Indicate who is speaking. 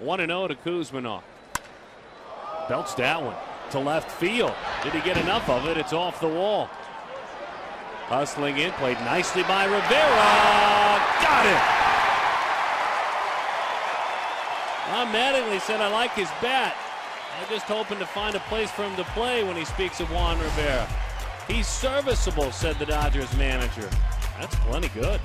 Speaker 1: 1 0 to Kouzmanoff. Belts that one to left field. Did he get enough of it? It's off the wall. Hustling in, played nicely by Rivera. Got it! Don Mattingly said, I like his bat. I'm just hoping to find a place for him to play when he speaks of Juan Rivera. He's serviceable, said the Dodgers manager. That's plenty good.